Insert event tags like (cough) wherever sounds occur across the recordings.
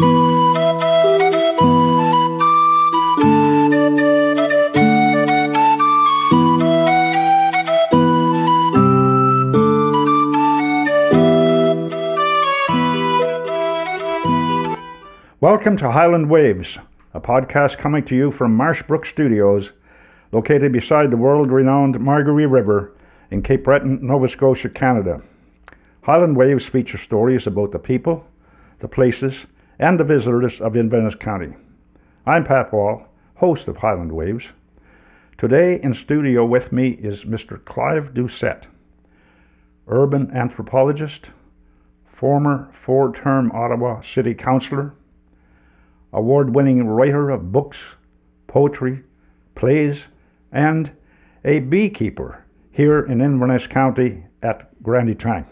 Welcome to Highland Waves, a podcast coming to you from Marshbrook Studios, located beside the world renowned Margaree River in Cape Breton, Nova Scotia, Canada. Highland Waves feature stories about the people, the places, and the visitors of Inverness County. I'm Pat Wall, host of Highland Waves. Today in studio with me is Mr. Clive Doucet, urban anthropologist, former four term Ottawa City Councillor, award winning writer of books, poetry, plays, and a beekeeper here in Inverness County at Grand Etang.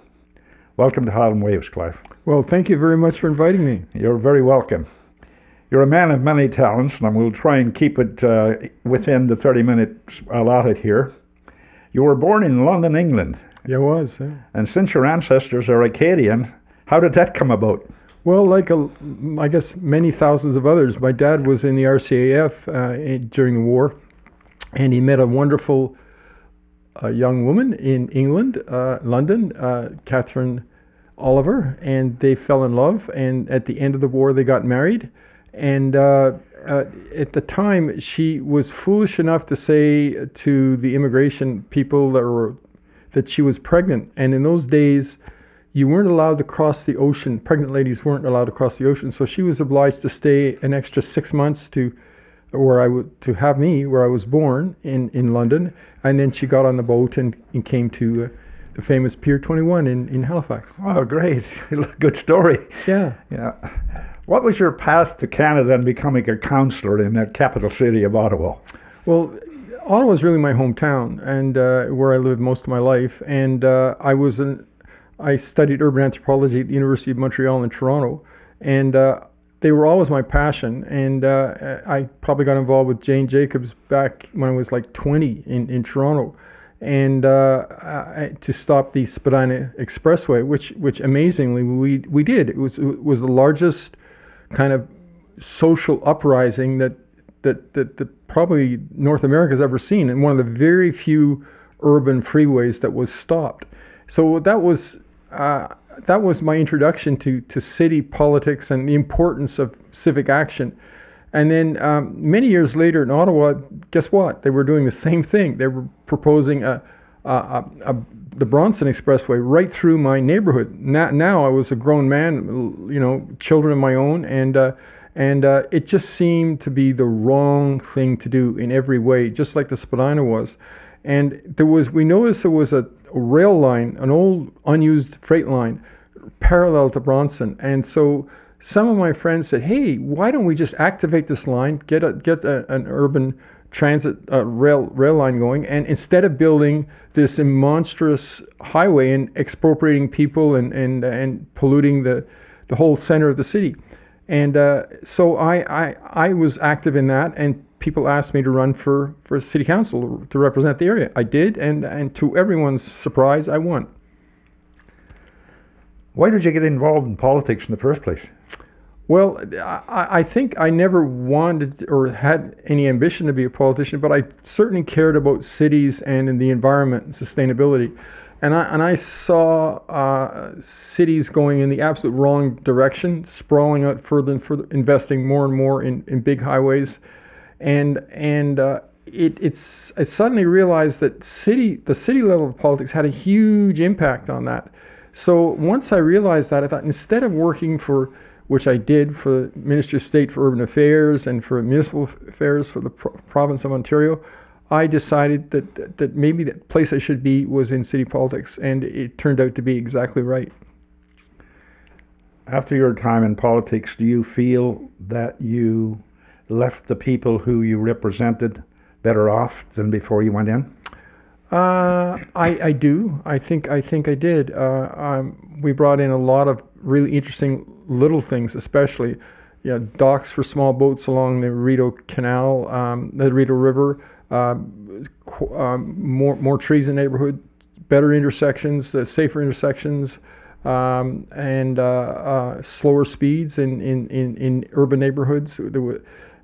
Welcome to Highland Waves, Clive. Well, thank you very much for inviting me. You're very welcome. You're a man of many talents, and we'll try and keep it uh, within the 30 minutes allotted here. You were born in London, England. Yeah, I was. Yeah. And since your ancestors are Acadian, how did that come about? Well, like a, I guess many thousands of others, my dad was in the RCAF uh, during the war, and he met a wonderful uh, young woman in England, uh, London, uh, Catherine Oliver, and they fell in love. And at the end of the war, they got married. And uh, uh, at the time, she was foolish enough to say to the immigration people that, were, that she was pregnant. And in those days, you weren't allowed to cross the ocean. Pregnant ladies weren't allowed to cross the ocean, so she was obliged to stay an extra six months to where to have me where I was born in in London, and then she got on the boat and, and came to uh, the famous Pier 21 in in Halifax. Oh, great! (laughs) Good story. Yeah. Yeah. What was your path to Canada and becoming a councillor in that capital city of Ottawa? Well, Ottawa is really my hometown and uh, where I lived most of my life, and uh, I was an I studied urban anthropology at the University of Montreal in Toronto, and uh, they were always my passion. And uh, I probably got involved with Jane Jacobs back when I was like 20 in, in Toronto, and uh, I, to stop the Spadina Expressway, which which amazingly we we did. It was it was the largest kind of social uprising that that that, that probably North America's ever seen, and one of the very few urban freeways that was stopped. So that was uh, that was my introduction to, to city politics and the importance of civic action. And then um, many years later in Ottawa, guess what? They were doing the same thing. They were proposing a, a, a, a the Bronson Expressway right through my neighborhood. Now, now, I was a grown man, you know, children of my own, and uh, and uh, it just seemed to be the wrong thing to do in every way, just like the Spadina was. And there was, we noticed there was a, rail line, an old unused freight line, parallel to Bronson. And so some of my friends said, "Hey, why don't we just activate this line, get a, get a, an urban transit uh, rail rail line going, and instead of building this monstrous highway and expropriating people and and and polluting the the whole center of the city." And uh, so I, I I was active in that, and people asked me to run for, for city council to represent the area. I did, and, and to everyone's surprise, I won. Why did you get involved in politics in the first place? Well, I, I think I never wanted or had any ambition to be a politician, but I certainly cared about cities and in the environment and sustainability. And I, and I saw uh, cities going in the absolute wrong direction, sprawling out further and further, investing more and more in, in big highways and and uh, it, it's I suddenly realized that city the city level of politics had a huge impact on that. So once I realized that, I thought instead of working for which I did for the Ministry of State for Urban Affairs and for Municipal Affairs for the pro- province of Ontario, I decided that, that that maybe the place I should be was in city politics, and it turned out to be exactly right. After your time in politics, do you feel that you left the people who you represented better off than before you went in? Uh, I, I do. I think I think I did. Uh, um, we brought in a lot of really interesting little things, especially you know, docks for small boats along the Rideau Canal, um, the Rideau River, um, um, more more trees in neighborhood, better intersections, uh, safer intersections, um, and uh, uh, slower speeds in, in, in, in urban neighborhoods.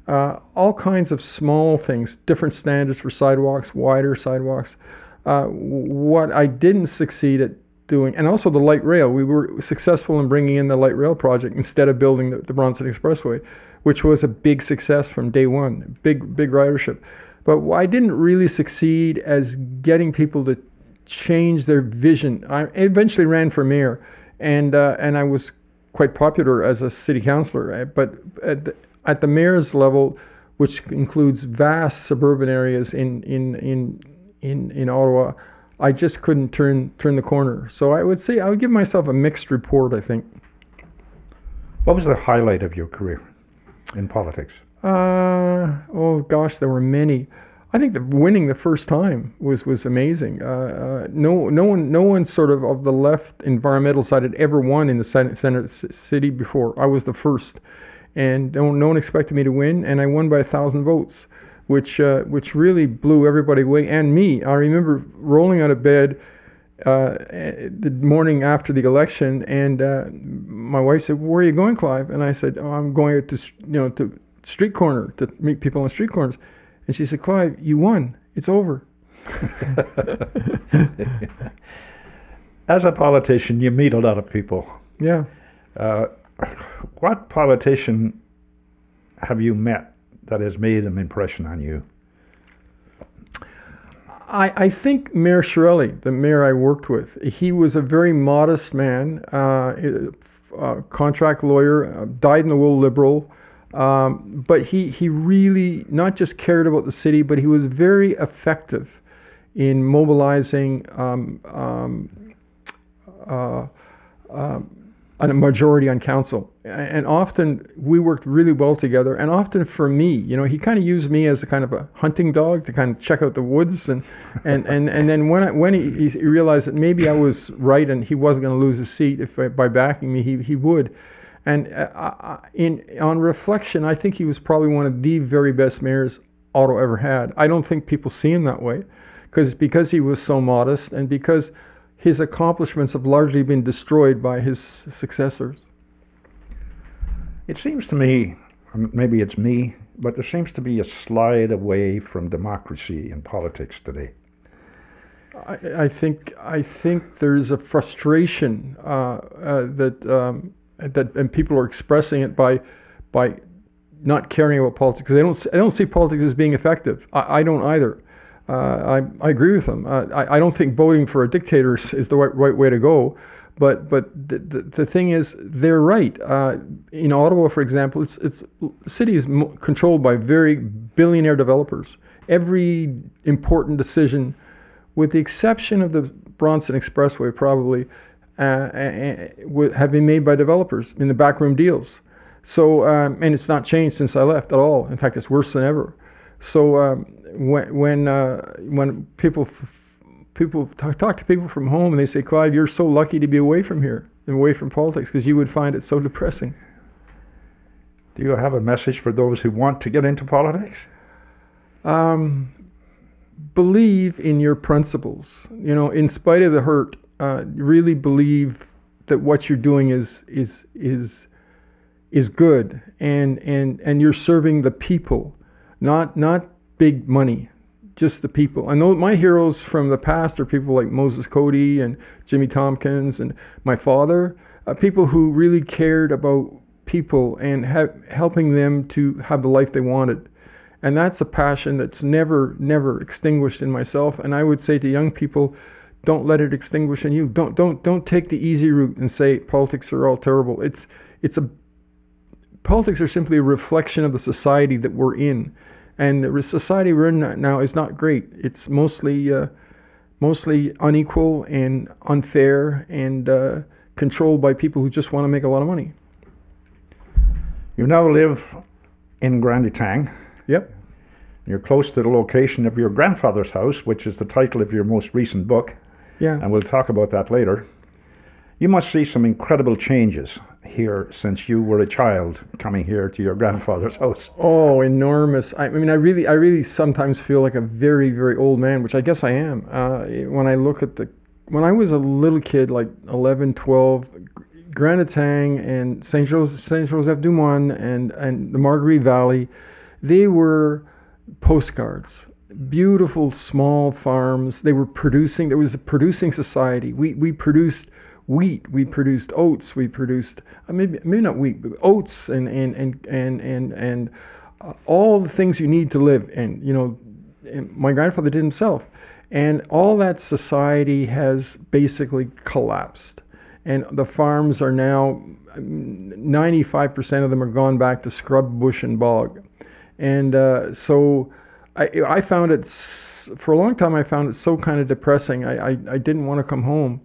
Uh, all kinds of small things, different standards for sidewalks, wider sidewalks. Uh, what I didn't succeed at doing, and also the light rail. We were successful in bringing in the light rail project instead of building the, the Bronson Expressway, which was a big success from day one, big big ridership. But I didn't really succeed as getting people to change their vision. I eventually ran for mayor, and uh, and I was quite popular as a city councilor. Uh, but at the, at the mayor's level, which includes vast suburban areas in in in in, in Ottawa, I just couldn't turn turn the corner. So I would say I would give myself a mixed report. I think. What was the highlight of your career in politics? Uh, oh gosh, there were many. I think the winning the first time was was amazing. Uh, uh, no no one no one sort of of the left environmental side had ever won in the Senate, Senate city before. I was the first, and no, no one expected me to win, and I won by a thousand votes which uh, which really blew everybody away and me. I remember rolling out of bed uh, the morning after the election, and uh, my wife said, "Where are you going, Clive?" And I said, oh, "I'm going to you know to street corner to meet people on street corners." And she said, "Clive, you won. It's over." (laughs) As a politician, you meet a lot of people. Yeah. Uh, what politician have you met that has made an impression on you? I, I think Mayor Chiarelli, the mayor I worked with, he was a very modest man, uh, a contract lawyer, uh, dyed in the wool liberal, um, but he, he really not just cared about the city, but he was very effective in mobilizing um, um, uh, um, a majority on council. And often we worked really well together. And often for me, you know, he kind of used me as a kind of a hunting dog to kind of check out the woods. And, (laughs) and, and, and then when, I, when he, he realized that maybe I was right and he wasn't going to lose his seat if by backing me, he, he would. And uh, in, on reflection, I think he was probably one of the very best mayors Ottawa ever had. I don't think people see him that way because because he was so modest and because his accomplishments have largely been destroyed by his successors. It seems to me, maybe it's me, but there seems to be a slide away from democracy in politics today. I, I think I think there's a frustration uh, uh, that um, that and people are expressing it by by not caring about politics. They don't I don't see politics as being effective. I, I don't either. Uh, I, I agree with them. Uh, I, I don't think voting for a dictator is the right, right way to go. But but the, the, the thing is, they're right. Uh, in Ottawa, for example, it's it's city is controlled by very billionaire developers. Every important decision, with the exception of the Bronson Expressway, probably uh, have been made by developers in the backroom deals. So um, and it's not changed since I left at all. In fact, it's worse than ever. So um, when when uh, when people people talk, talk to people from home and they say, Clive, you're so lucky to be away from here and away from politics because you would find it so depressing. Do you have a message for those who want to get into politics? Um, believe in your principles. You know, in spite of the hurt, uh, really believe that what you're doing is is is is good, and and and you're serving the people, not not big money, just the people. Know my heroes from the past are people like Moses Coady and Jimmy Tompkins and my father, uh, people who really cared about people and ha- helping them to have the life they wanted. And that's a passion that's never, never extinguished in myself. And I would say to young people, don't let it extinguish in you. Don't, don't, don't take the easy route and say politics are all terrible. It's, it's a politics are simply a reflection of the society that we're in and the society we're in now is not great. It's mostly uh, mostly unequal and unfair and uh, controlled by people who just want to make a lot of money. You now live in Grand Etang. Yep. You're close to the location of your grandfather's house, which is the title of your most recent book. Yeah. And we'll talk about that later. You must see some incredible changes here since you were a child coming here to your grandfather's (laughs) house? Oh, enormous. I, I mean, I really, I really sometimes feel like a very, very old man, which I guess I am. Uh, when I look at the when I was a little kid, like 11, 12, Grand Etang and Saint Joseph, Joseph du Moine and and the Margaree Valley, they were postcards. Beautiful small farms. They were producing. There was a producing society. We we produced wheat. We produced oats. We produced uh, maybe maybe not wheat, but oats and and and and and and uh, all the things you need to live. And you know, and my grandfather did himself. And all that society has basically collapsed. And the farms are now, 95% of them are gone back to scrub, bush, and bog. And uh, so I, I found it, for a long time, I found it so kind of depressing. I, I, I didn't want to come home.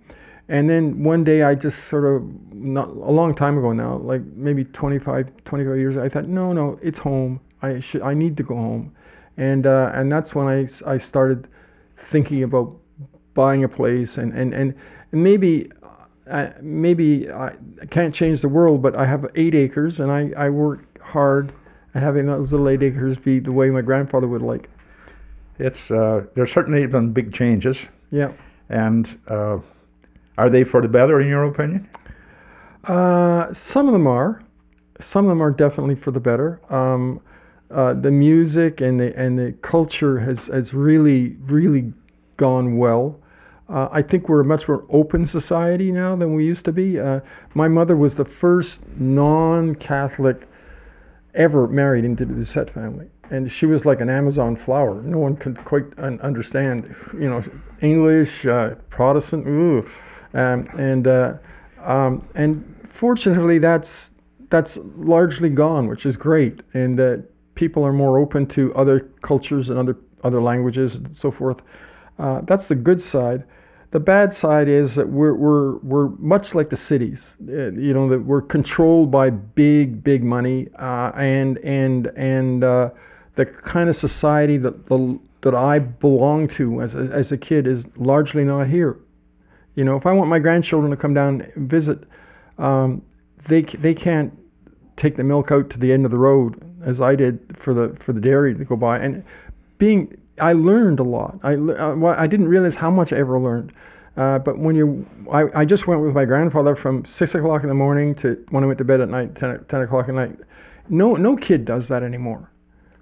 And then one day I just sort of, not a long time ago now, like maybe 25, 25 years, I thought, no, no, it's home. I should, I need to go home. And, uh, and that's when I, I started thinking about buying a place and, and, and maybe uh, maybe I can't change the world, but I have eight acres and I, I work hard at having those little eight acres be the way my grandfather would like. It's uh, there's certainly been big changes. Yeah. And uh, are they for the better in your opinion? Uh, some of them are. Some of them are definitely for the better. Um, uh, the music and the and the culture has has really really gone well. Uh, I think we're a much more open society now than we used to be. Uh, my mother was the first non-Catholic ever married into the Doucet family, and she was like an Amazon flower. No one could quite un- understand, you know, English, uh, Protestant, ooh, um, and uh, um, and fortunately that's that's largely gone, which is great, and uh, people are more open to other cultures and other other languages and so forth. Uh, that's the good side. The bad side is that we're, we're, we're much like the cities, uh, you know, that we're controlled by big, big money uh, and, and, and uh, the kind of society that, the, that I belong to as a, as a kid is largely not here. You know, if I want my grandchildren to come down and visit, um, they, they can't take the milk out to the end of the road as I did for the, for the dairy to go by. And being I learned a lot. I, uh, I didn't realize how much I ever learned. Uh, but when you, I, I just went with my grandfather from six o'clock in the morning to when I went to bed at night, 10, 10 o'clock at night. No, no kid does that anymore.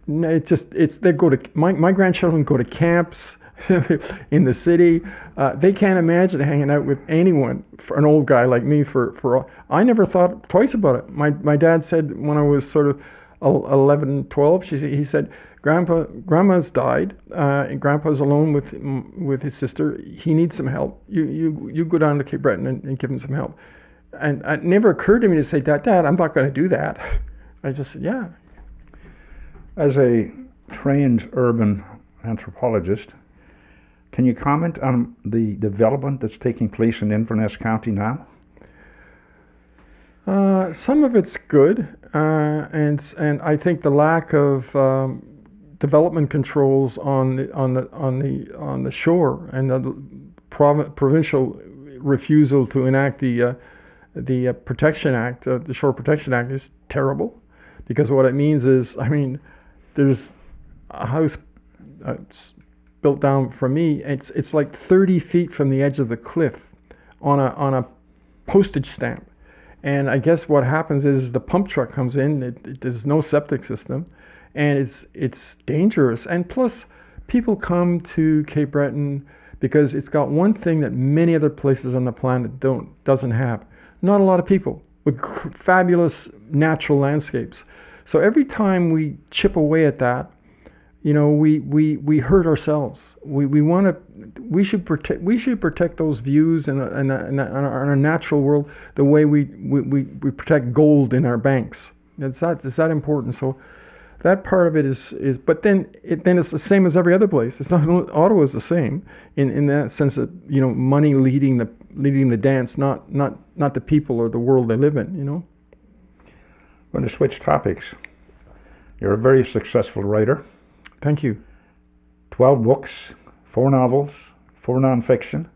It just, it's they go to my my grandchildren go to camps (laughs) in the city. Uh, they can't imagine hanging out with anyone for an old guy like me. For for I never thought twice about it. My my dad said when I was sort of 11, 12, she, he said Grandpa, grandma's died, uh, and grandpa's alone with with his sister. He needs some help. You you you go down to Cape Breton and, and give him some help. And it never occurred to me to say, Dad, Dad, I'm not going to do that. (laughs) I just said, yeah. As a trained urban anthropologist, can you comment on the development that's taking place in Inverness County now? Uh, some of it's good, uh, and and I think the lack of um, development controls on the on the on the on the shore and the prov- provincial refusal to enact the uh, the uh, Protection Act, uh, the Shore Protection Act, is terrible, because what it means is, I mean, there's a house uh, built down from me. It's it's like 30 feet from the edge of the cliff, on a on a postage stamp, and I guess what happens is the pump truck comes in. It, it, there's no septic system and it's it's dangerous. And plus, people come to Cape Breton because it's got one thing that many other places on the planet don't doesn't have. Not a lot of people with fabulous natural landscapes. So every time we chip away at that, you know, we, we, we hurt ourselves. We, we want to, we should protect, we should protect those views in, a, in, in, in our natural world the way we, we, we, we protect gold in our banks. It's that, it's that important. So that part of it is is but then it then it's the same as every other place it's not ottawa is the same in in that sense that you know money leading the leading the dance not not not the people or the world they live in you know i'm going to switch topics you're a very successful writer thank you 12 books four novels four nonfiction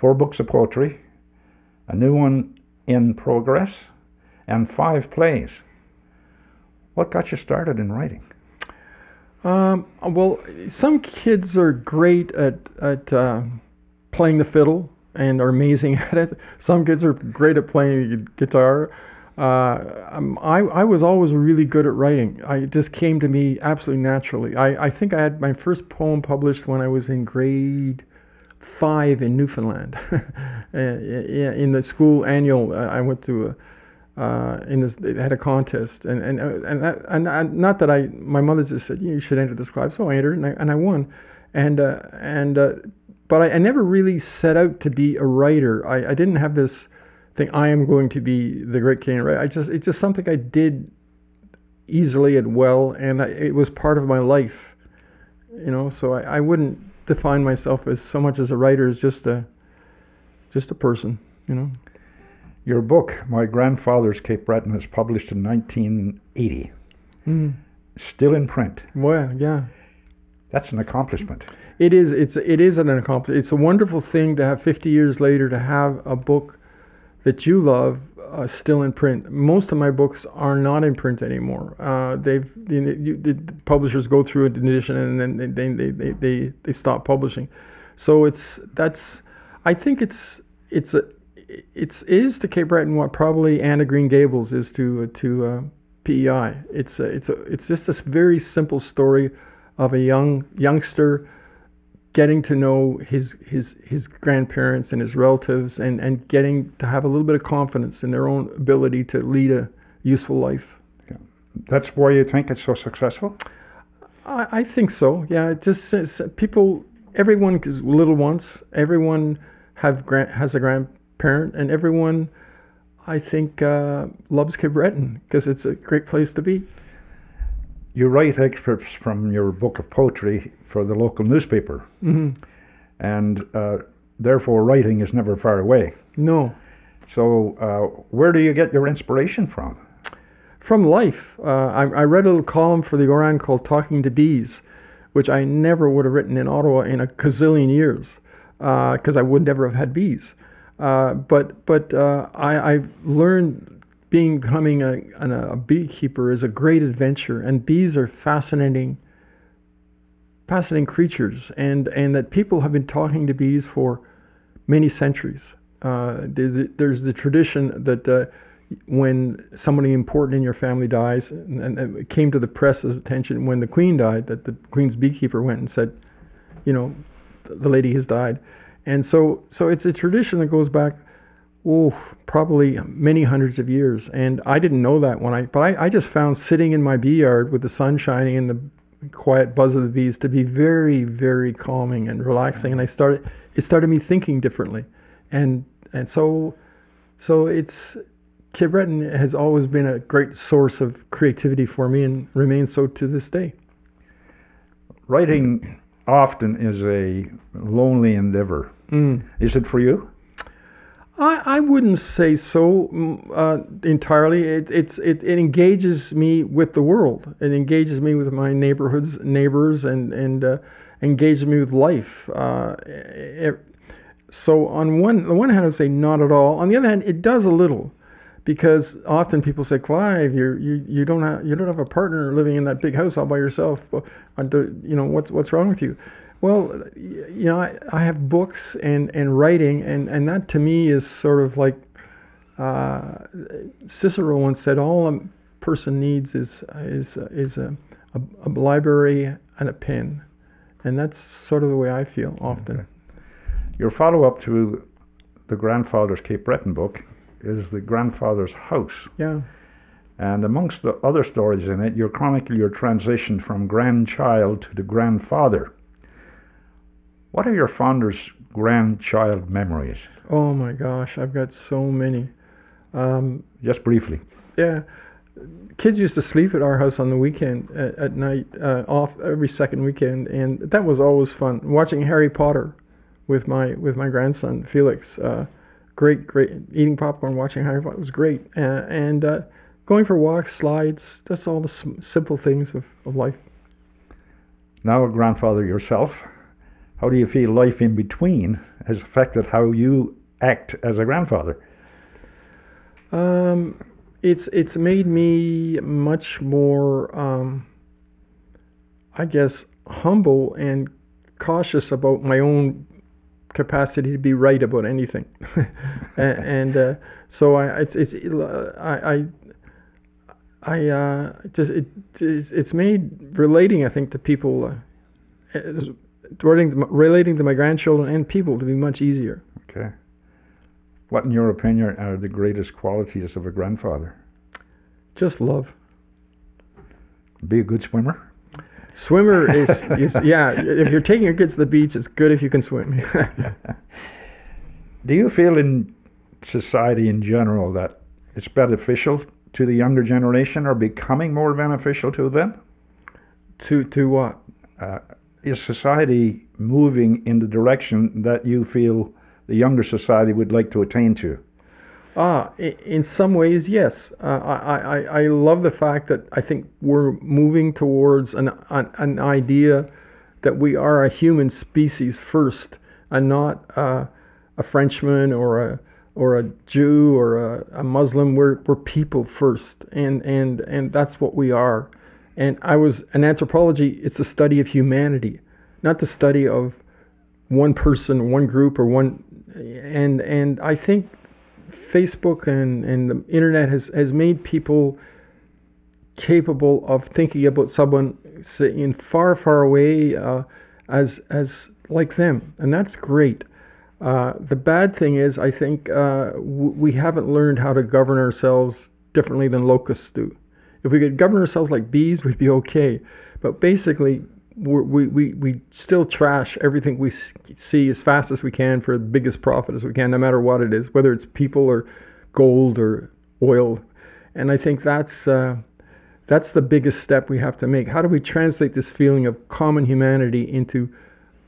four books of poetry a new one in progress and five plays what got you started in writing? Um, well, some kids are great at at uh, playing the fiddle, and are amazing (laughs) at it. Some kids are great at playing guitar. Uh, um, I, I was always really good at writing. I, it just came to me absolutely naturally. I, I think I had my first poem published when I was in grade five in Newfoundland. (laughs) in the school annual, uh, I went to a, uh, in this, had a contest, and and uh, and, that, and not that I, my mother just said you should enter this club, so I entered and I, and I won, and uh, and uh, but I, I, never really set out to be a writer. I, I didn't have this thing. I am going to be the great Canadian writer. I just it's just something I did easily and well, and I, it was part of my life, you know. So I, I wouldn't define myself as so much as a writer as just a just a person, you know. Your book, My Grandfather's Cape Breton, was published in 1980. Mm. Still in print. Well, yeah. That's an accomplishment. It is. It's. It is an accomplishment. It's a wonderful thing to have 50 years later to have a book that you love uh, still in print. Most of my books are not in print anymore. Uh, they've you you, the publishers go through an edition and then they they, they, they, they stop publishing. So it's that's. I think it's it's a it's is to Cape Breton what probably Anne of Green Gables is to to uh, PEI. It's a, it's a, it's just this very simple story of a young youngster getting to know his his his grandparents and his relatives and and getting to have a little bit of confidence in their own ability to lead a useful life. Yeah. That's why you think it's so successful. I, I think so. Yeah, it just says people, everyone, little ones, everyone have grand, has a grandparent and everyone, I think, uh, loves Cape Breton because it's a great place to be. You write excerpts from your book of poetry for the local newspaper, mm-hmm. and uh, therefore writing is never far away. No. So, uh, where do you get your inspiration from? From life. Uh, I, I, read a little column for the Oran called Talking to Bees, which I never would have written in Ottawa in a gazillion years because uh, I would never have had bees. Uh, but but uh, I, I've learned being becoming a, a beekeeper is a great adventure, and bees are fascinating, fascinating creatures, and and that people have been talking to bees for many centuries. Uh, there's the tradition that uh, when somebody important in your family dies, and, and, it came to the press's attention when the queen died, that the queen's beekeeper went and said, you know, the lady has died. And so, so it's a tradition that goes back, oh, probably many hundreds of years. And I didn't know that when I, but I, I just found sitting in my bee yard with the sun shining and the quiet buzz of the bees to be very, very calming and relaxing. And I started, it started me thinking differently. And, and so, so it's, Cape Breton has always been a great source of creativity for me and remains so to this day. Writing often is a lonely endeavor. Mm. Is it for you? I, I wouldn't say so mm, uh, entirely. It, it's, it, it engages me with the world. It engages me with my neighborhoods, neighbors, and, and uh, engages me with life. Uh, it, so on one, the one hand, I would say not at all. On the other hand, it does a little because often people say, Clive, you you you don't have you don't have a partner living in that big house all by yourself. You know what's what's wrong with you? Well, you know, I, I have books and, and writing, and, and that to me is sort of like uh, Cicero once said, all a person needs is is is a, a, a, library and a pen, and that's sort of the way I feel often. Okay. Your follow up to the grandfather's Cape Breton book is the grandfather's house. Yeah. And amongst the other stories in it, you chronicle your transition from grandchild to the grandfather. What are your fondest grandchild memories? Oh my gosh, I've got so many. Um, Just briefly. Yeah. Kids used to sleep at our house on the weekend at, at night, uh, off every second weekend, and that was always fun. Watching Harry Potter with my with my grandson Felix. Uh, great, great. Eating popcorn, watching Harry Potter was great, uh, and uh, going for walks, slides. That's all the simple things of, of life. Now a grandfather yourself, how do you feel life in between has affected how you act as a grandfather? Um, it's it's made me much more, um, I guess, humble and cautious about my own capacity to be right about anything, (laughs) and, (laughs) and uh, so I it's it's I I. I uh, just it, it's, it's made relating I think to people uh, relating to, relating to my grandchildren and people to be much easier. Okay. What, in your opinion, are the greatest qualities of a grandfather? Just love. Be a good swimmer. Swimmer is, (laughs) is yeah. If you're taking your kids to the beach, it's good if you can swim. (laughs) Do you feel in society in general that it's beneficial to the younger generation or becoming more beneficial to them? To to what? Uh, is society moving in the direction that you feel the younger society would like to attain to? Ah, in some ways, yes. Uh, I, I, I love the fact that I think we're moving towards an, an, an idea that we are a human species first and not uh, a Frenchman or a or a Jew or a, a Muslim. We're, we're people first, and, and, and that's what we are. And I was an anthropology. It's the study of humanity, not the study of one person, one group, or one. And and I think Facebook and, and the internet has, has made people capable of thinking about someone in far, far away uh, as as like them, and that's great. Uh, the bad thing is, I think uh, w- we haven't learned how to govern ourselves differently than locusts do. If we could govern ourselves like bees, we'd be okay. But basically, we we, we still trash everything we see as fast as we can for the biggest profit as we can, no matter what it is, whether it's people or gold or oil. And I think that's uh, that's the biggest step we have to make. How do we translate this feeling of common humanity into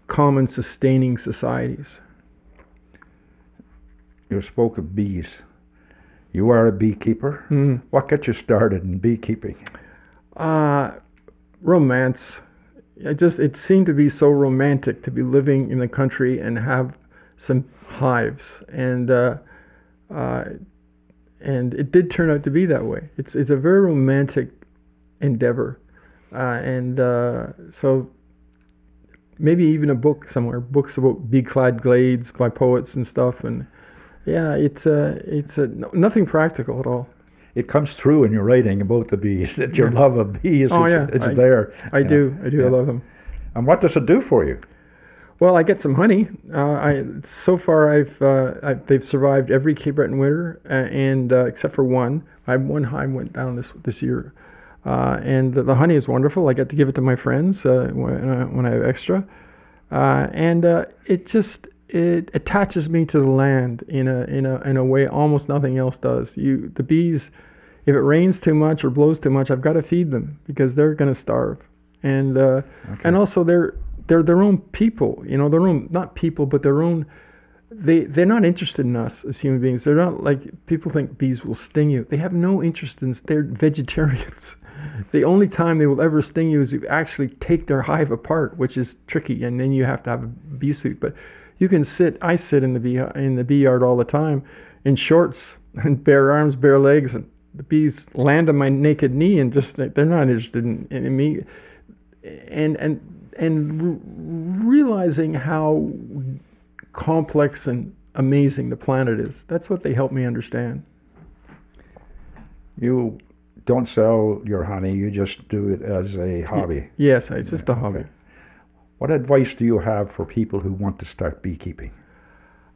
common sustaining societies? You spoke of bees. You are a beekeeper. Mm. What got you started in beekeeping? Uh, romance. I just it seemed to be so romantic to be living in the country and have some hives and uh, uh, and it did turn out to be that way. It's it's a very romantic endeavor, uh, and uh, so maybe even a book somewhere, books about bee-clad glades by poets and stuff, and yeah, it's a it's a nothing practical at all it comes through in your writing about the bees that your yeah. love of bees oh, is yeah. it's I, there. I do, I do, yeah. I love them. And what does it do for you? Well, I get some honey. Uh, I so far I've uh, I, they've survived every Cape Breton winter, uh, and uh, except for one. I one hive went down this this year, uh, and the, the, honey is wonderful. I get to give it to my friends uh, when when I have extra, and it just it attaches me to the land in a in a in a way almost nothing else does. You the bees if it rains too much or blows too much, I've got to feed them because they're going to starve. And uh, okay. and also they're they're their own people, you know, their own not people, but their own. They they're not interested in us as human beings. They're not like people think bees will sting you. They have no interest in. They're vegetarians. (laughs) the only time they will ever sting you is if you actually take their hive apart, which is tricky, and then you have to have a bee suit. But you can sit. I sit in the bee in the bee yard all the time, in shorts (laughs) and bare arms, bare legs, and the bees land on my naked knee and just they're not interested in, in me and and and realizing how complex and amazing the planet is that's what they help me understand you don't sell your honey you just do it as a hobby yes it's just a hobby okay. What advice do you have for people who want to start beekeeping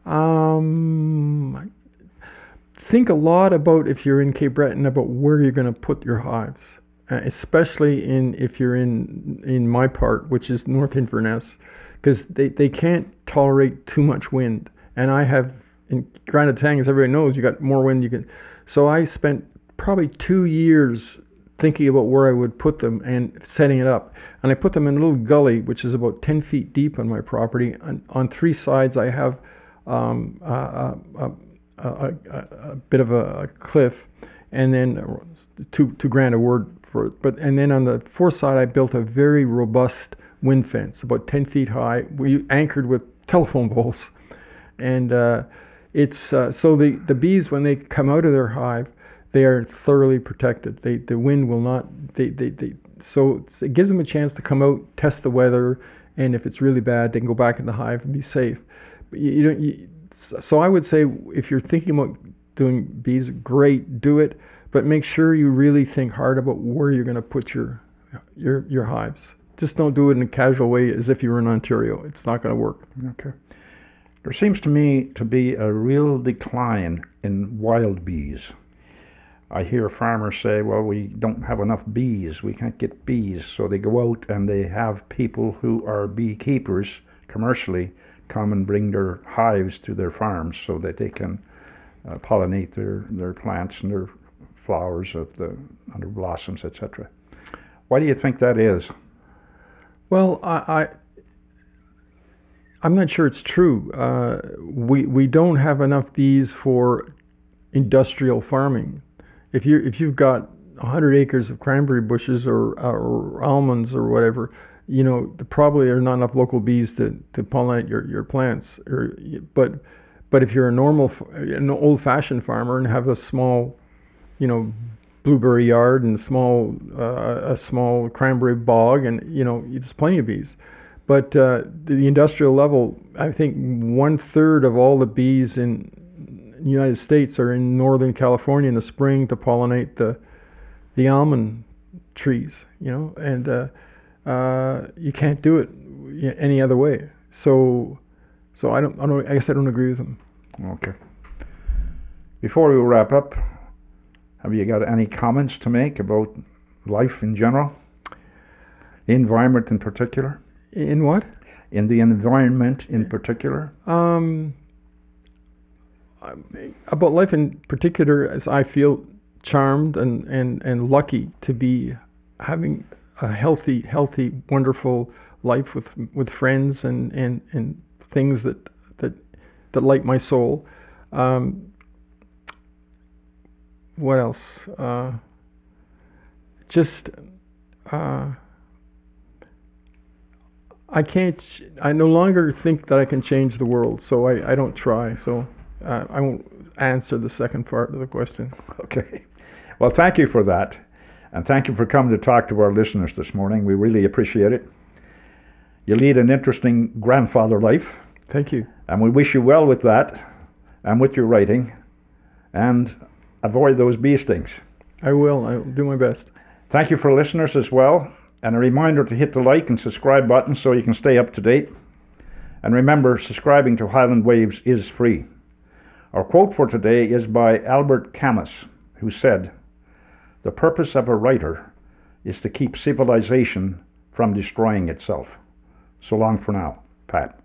um think a lot about if you're in Cape Breton about where you're going to put your hives, uh, especially in if you're in in my part, which is North Inverness, because they, they can't tolerate too much wind. And I have in Grand Etang, as everybody knows, you got more wind you can. So I spent probably two years thinking about where I would put them and setting it up. And I put them in a little gully, which is about 10 feet deep on my property. On, on three sides, I have um, uh a, a, a bit of a, a, cliff, and then two two grand a word for it. But and then on the fourth side, I built a very robust wind fence, about ten feet high, we anchored with telephone poles, and uh, it's uh, so the the bees when they come out of their hive, they are thoroughly protected. They the wind will not they they, they so it gives them a chance to come out, test the weather, and if it's really bad, they can go back in the hive and be safe. you, you don't. You, so I would say if you're thinking about doing bees, great, do it, but make sure you really think hard about where you're going to put your your your hives. Just don't do it in a casual way as if you were in Ontario. It's not going to work. Okay. There seems to me to be a real decline in wild bees. I hear farmers say, well, we don't have enough bees, we can't get bees. So they go out and they have people who are beekeepers commercially come and bring their hives to their farms so that they can uh, pollinate their, their plants and their flowers of the under blossoms, etc. Why do you think that is? Well, I, I I'm not sure it's true. Uh, we we don't have enough bees for industrial farming. If you if you've got 100 acres of cranberry bushes or, or almonds or whatever, you know, probably are not enough local bees to, to pollinate your, your plants. Or, but but if you're a normal, an old-fashioned farmer and have a small, you know, blueberry yard and small uh, a small cranberry bog, and you know, there's plenty of bees. But uh, the industrial level, I think one third of all the bees in United States are in Northern California in the spring to pollinate the the almond trees. You know, and uh, uh, you can't do it any other way. So, so I don't, I don't. I guess I don't agree with them. Okay. Before we wrap up, have you got any comments to make about life in general, the environment in particular? In what? In the environment in particular? Um, about life in particular, as I feel charmed and, and, and lucky to be having a healthy, healthy, wonderful life with with friends and, and, and things that that that light my soul. Um, what else? Uh, just uh, I can't. I no longer think that I can change the world, so I, I don't try. So uh, I won't answer the second part of the question. (laughs) Okay. Well, thank you for that, and thank you for coming to talk to our listeners this morning. We really appreciate it. You lead an interesting grandfather life. Thank you. And we wish you well with that, and with your writing, and avoid those bee stings. I will. I will do my best. Thank you for listeners as well. And a reminder to hit the like and subscribe button so you can stay up to date. And remember, subscribing to Highland Waves is free. Our quote for today is by Albert Camus, who said, The purpose of a writer is to keep civilization from destroying itself. So long for now, Pat.